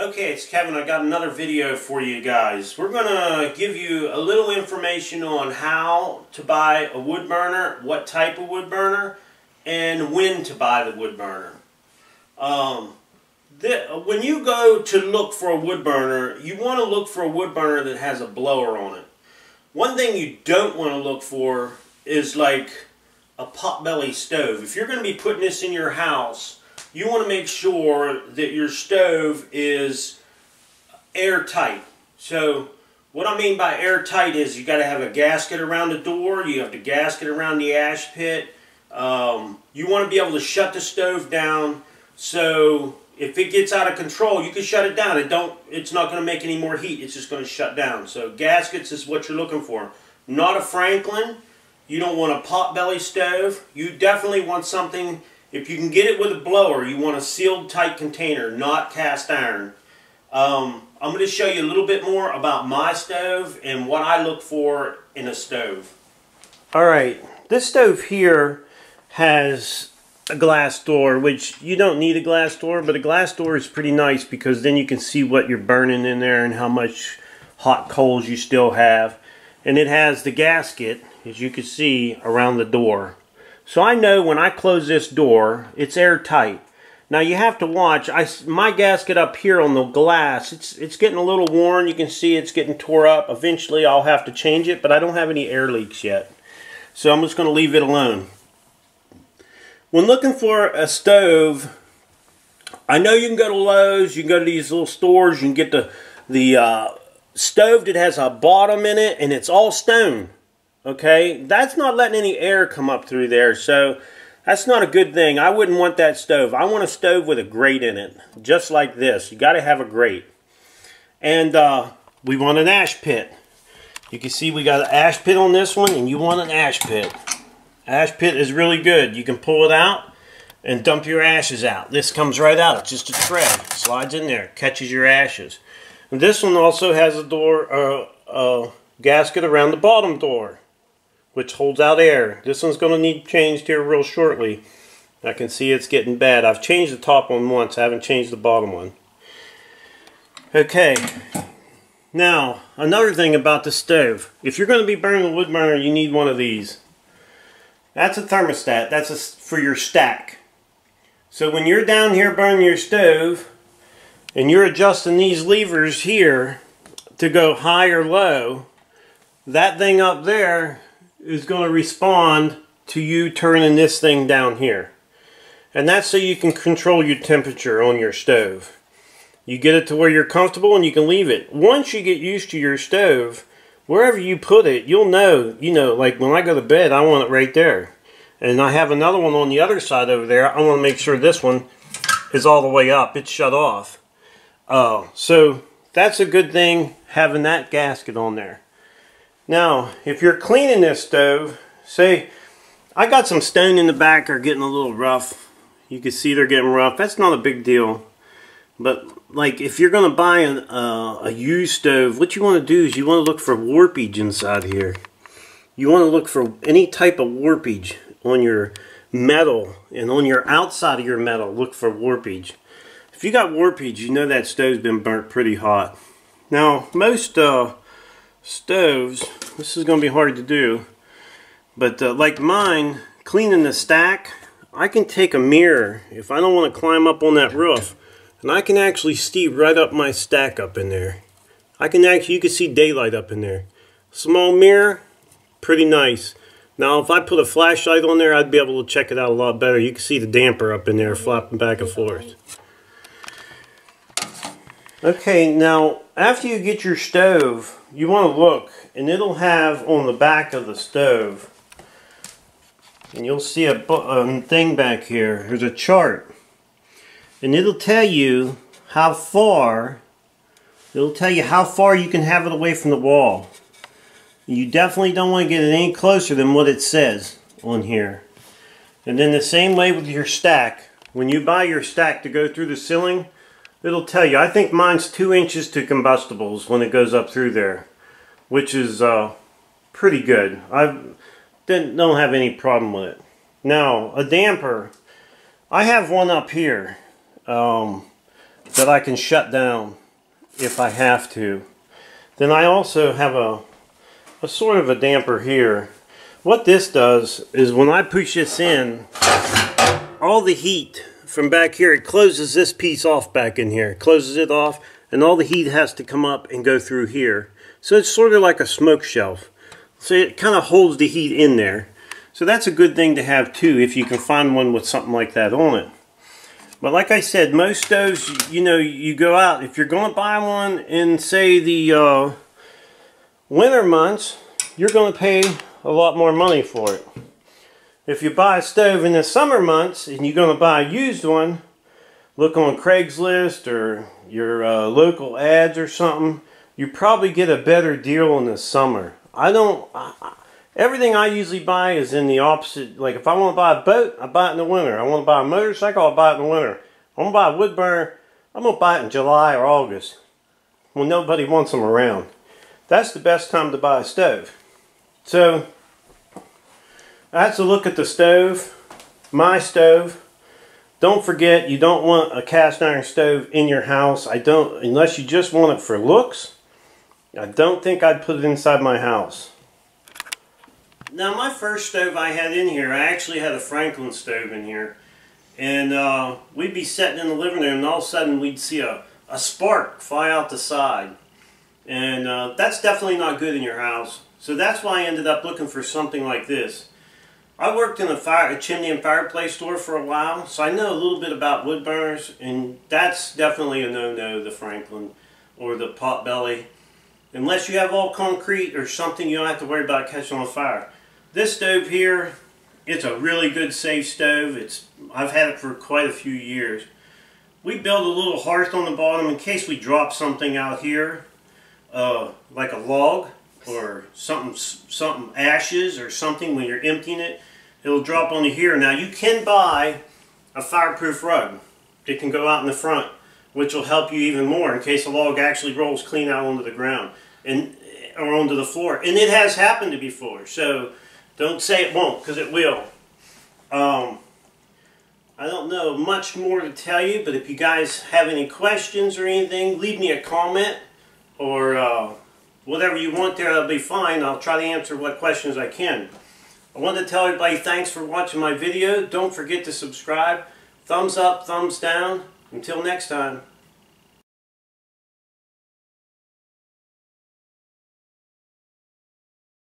Okay, it's Kevin. I got another video for you guys. We're going to give you a little information on how to buy a wood burner, what type of wood burner, and when to buy the wood burner. Um, the, when you go to look for a wood burner, you want to look for a wood burner that has a blower on it. One thing you don't want to look for is like a potbelly stove. If you're going to be putting this in your house, you want to make sure that your stove is airtight. So what I mean by airtight is you got to have a gasket around the door, you have the gasket around the ash pit. Um, you want to be able to shut the stove down so if it gets out of control, you can shut it down. It don't. It's not going to make any more heat. It's just going to shut down. So gaskets is what you're looking for. Not a Franklin. You don't want a potbelly stove. You definitely want something if you can get it with a blower, you want a sealed tight container, not cast iron. Um, I'm going to show you a little bit more about my stove and what I look for in a stove. Alright, this stove here has a glass door, which you don't need a glass door, but a glass door is pretty nice because then you can see what you're burning in there and how much hot coals you still have. And it has the gasket, as you can see, around the door. So I know when I close this door, it's airtight. Now you have to watch. I my gasket up here on the glass, it's it's getting a little worn. You can see it's getting tore up. Eventually I'll have to change it, but I don't have any air leaks yet. So I'm just going to leave it alone. When looking for a stove, I know you can go to Lowe's, you can go to these little stores, you can get the the uh, stove that has a bottom in it and it's all stone. Okay, that's not letting any air come up through there, so that's not a good thing. I wouldn't want that stove. I want a stove with a grate in it, just like this. You got to have a grate. And uh, we want an ash pit. You can see we got an ash pit on this one, and you want an ash pit. Ash pit is really good. You can pull it out and dump your ashes out. This comes right out. It's just a tray. Slides in there, catches your ashes. And this one also has a door, uh, uh, gasket around the bottom door which holds out air. This one's going to need changed here real shortly. I can see it's getting bad. I've changed the top one once. I haven't changed the bottom one. Okay. Now, another thing about the stove. If you're going to be burning a wood burner, you need one of these. That's a thermostat. That's a, for your stack. So when you're down here burning your stove, and you're adjusting these levers here to go high or low, that thing up there is going to respond to you turning this thing down here. And that's so you can control your temperature on your stove. You get it to where you're comfortable and you can leave it. Once you get used to your stove, wherever you put it, you'll know, you know, like when I go to bed, I want it right there. And I have another one on the other side over there. I want to make sure this one is all the way up. It's shut off. Uh, so that's a good thing having that gasket on there. Now, if you're cleaning this stove, say, I got some stone in the back are getting a little rough. You can see they're getting rough. That's not a big deal. But, like, if you're going to buy an, uh, a used stove, what you want to do is you want to look for warpage inside here. You want to look for any type of warpage on your metal and on your outside of your metal. Look for warpage. If you got warpage, you know that stove's been burnt pretty hot. Now, most uh, stoves, this is going to be hard to do, but uh, like mine, cleaning the stack, I can take a mirror if I don't want to climb up on that roof, and I can actually see right up my stack up in there. I can actually, you can see daylight up in there. Small mirror, pretty nice. Now, if I put a flashlight on there, I'd be able to check it out a lot better. You can see the damper up in there flapping back and forth. Okay, now after you get your stove, you want to look, and it'll have on the back of the stove, and you'll see a, a thing back here. There's a chart, and it'll tell you how far. It'll tell you how far you can have it away from the wall. You definitely don't want to get it any closer than what it says on here. And then the same way with your stack. When you buy your stack to go through the ceiling, it'll tell you. I think mine's two inches to combustibles when it goes up through there, which is uh, pretty good. I don't have any problem with it. Now, a damper. I have one up here. Um, that I can shut down if I have to. Then I also have a, a sort of a damper here. What this does is when I push this in, all the heat from back here, it closes this piece off back in here. It closes it off and all the heat has to come up and go through here. So it's sort of like a smoke shelf. So it kind of holds the heat in there. So that's a good thing to have too if you can find one with something like that on it. But like I said, most stoves, you know, you go out. If you're going to buy one in, say, the uh, winter months, you're going to pay a lot more money for it. If you buy a stove in the summer months and you're going to buy a used one, look on Craigslist or your uh, local ads or something, you probably get a better deal in the summer. I don't, I, everything I usually buy is in the opposite. Like if I want to buy a boat, I buy it in the winter. I want to buy a motorcycle, I buy it in the winter. I'm going to buy a wood burner, I'm going to buy it in July or August when nobody wants them around. That's the best time to buy a stove. So, that's a look at the stove, my stove. Don't forget, you don't want a cast iron stove in your house. I don't, unless you just want it for looks. I don't think I'd put it inside my house. Now, my first stove I had in here, I actually had a Franklin stove in here. And uh, we'd be sitting in the living room, and all of a sudden we'd see a, a spark fly out the side. And uh, that's definitely not good in your house. So that's why I ended up looking for something like this. I worked in a, fire, a chimney and fireplace store for a while, so I know a little bit about wood burners, and that's definitely a no-no, the Franklin or the Potbelly. Unless you have all concrete or something, you don't have to worry about catching on fire. This stove here, it's a really good safe stove. It's I've had it for quite a few years. We build a little hearth on the bottom in case we drop something out here, uh, like a log or something, something ashes or something when you're emptying it it'll drop onto here. Now you can buy a fireproof rug that can go out in the front, which will help you even more in case the log actually rolls clean out onto the ground and or onto the floor. And it has happened to before, so don't say it won't, because it will. Um, I don't know much more to tell you, but if you guys have any questions or anything, leave me a comment or uh, whatever you want there, that'll be fine. I'll try to answer what questions I can. I want to tell everybody thanks for watching my video. Don't forget to subscribe. Thumbs up, thumbs down. Until next time.